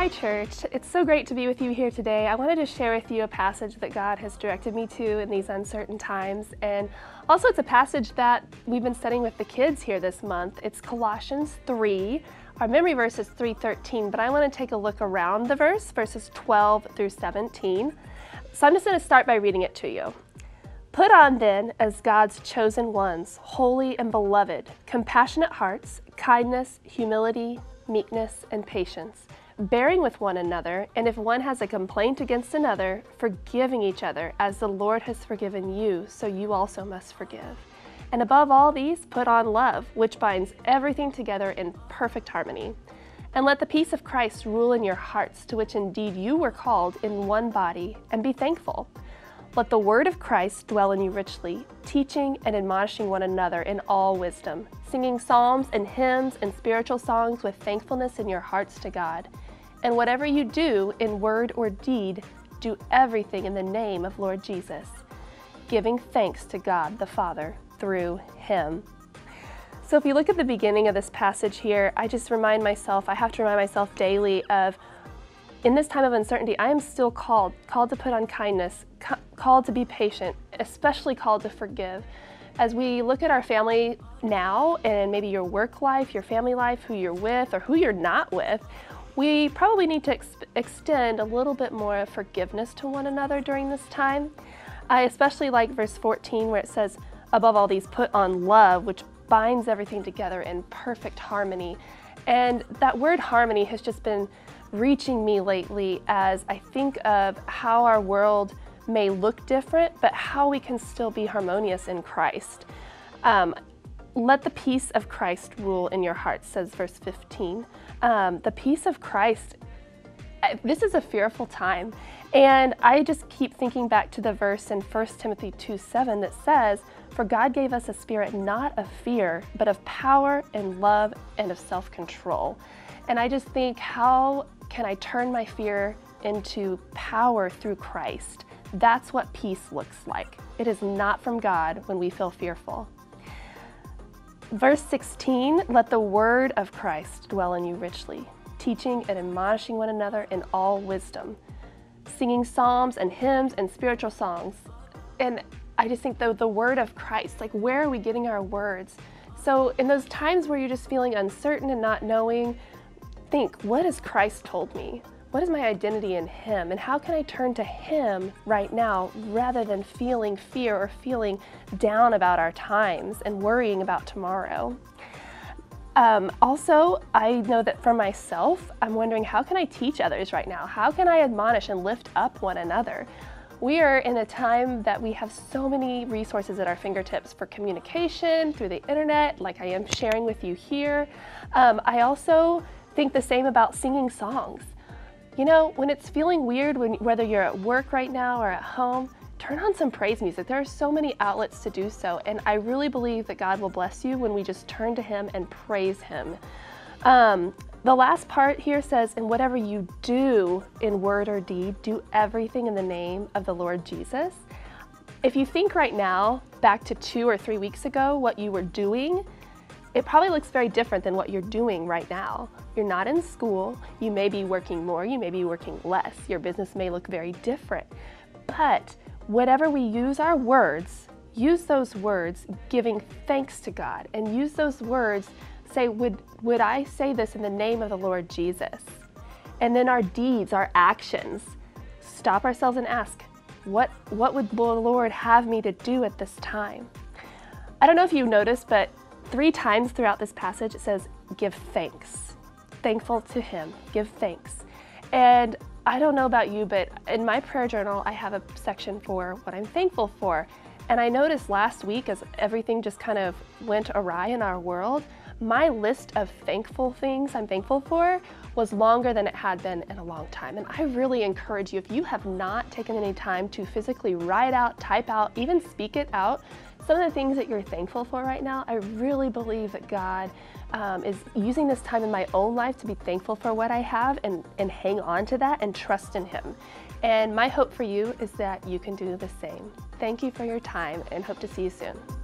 Hi, church. It's so great to be with you here today. I wanted to share with you a passage that God has directed me to in these uncertain times. And also, it's a passage that we've been studying with the kids here this month. It's Colossians 3. Our memory verse is 3:13, but I want to take a look around the verse, verses 12 through 17. So I'm just going to start by reading it to you. Put on then, as God's chosen ones, holy and beloved, compassionate hearts, kindness, humility, meekness, and patience bearing with one another, and if one has a complaint against another, forgiving each other, as the Lord has forgiven you, so you also must forgive. And above all these, put on love, which binds everything together in perfect harmony. And let the peace of Christ rule in your hearts, to which indeed you were called in one body, and be thankful. Let the word of Christ dwell in you richly, teaching and admonishing one another in all wisdom, singing psalms and hymns and spiritual songs with thankfulness in your hearts to God. And whatever you do in word or deed, do everything in the name of Lord Jesus, giving thanks to God the Father through him. So if you look at the beginning of this passage here, I just remind myself, I have to remind myself daily of in this time of uncertainty, I am still called, called to put on kindness, called to be patient, especially called to forgive. As we look at our family now and maybe your work life, your family life, who you're with or who you're not with, we probably need to ex extend a little bit more of forgiveness to one another during this time. I especially like verse 14 where it says, above all these, put on love, which binds everything together in perfect harmony. And that word harmony has just been reaching me lately as I think of how our world may look different, but how we can still be harmonious in Christ. Um, let the peace of Christ rule in your hearts, says verse 15. Um, the peace of Christ, this is a fearful time. And I just keep thinking back to the verse in 1 Timothy 2 7 that says, For God gave us a spirit not of fear, but of power and love and of self control. And I just think, how can I turn my fear into power through Christ? That's what peace looks like. It is not from God when we feel fearful. Verse 16, let the word of Christ dwell in you richly, teaching and admonishing one another in all wisdom, singing psalms and hymns and spiritual songs. And I just think the, the word of Christ, like where are we getting our words? So in those times where you're just feeling uncertain and not knowing, think, what has Christ told me? What is my identity in Him? And how can I turn to Him right now rather than feeling fear or feeling down about our times and worrying about tomorrow? Um, also, I know that for myself, I'm wondering how can I teach others right now? How can I admonish and lift up one another? We are in a time that we have so many resources at our fingertips for communication through the internet, like I am sharing with you here. Um, I also think the same about singing songs. You know, when it's feeling weird, when, whether you're at work right now or at home, turn on some praise music. There are so many outlets to do so, and I really believe that God will bless you when we just turn to Him and praise Him. Um, the last part here says, and whatever you do in word or deed, do everything in the name of the Lord Jesus. If you think right now, back to two or three weeks ago, what you were doing, it probably looks very different than what you're doing right now. You're not in school, you may be working more, you may be working less, your business may look very different. But whatever we use our words, use those words giving thanks to God and use those words, say, would, would I say this in the name of the Lord Jesus? And then our deeds, our actions, stop ourselves and ask, what, what would the Lord have me to do at this time? I don't know if you noticed, but Three times throughout this passage it says, give thanks. Thankful to Him, give thanks. And I don't know about you, but in my prayer journal, I have a section for what I'm thankful for. And I noticed last week, as everything just kind of went awry in our world, my list of thankful things I'm thankful for was longer than it had been in a long time. And I really encourage you, if you have not taken any time to physically write out, type out, even speak it out, some of the things that you're thankful for right now, I really believe that God um, is using this time in my own life to be thankful for what I have and, and hang on to that and trust in Him. And my hope for you is that you can do the same. Thank you for your time and hope to see you soon.